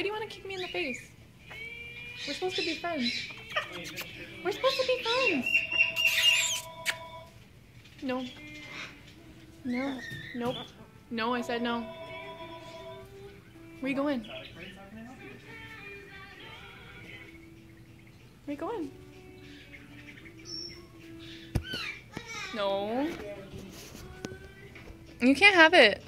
Why do you want to kick me in the face? We're supposed to be friends. We're supposed to be friends. No. No. Nope. No, I said no. Where you going? Where you going? No. You can't have it.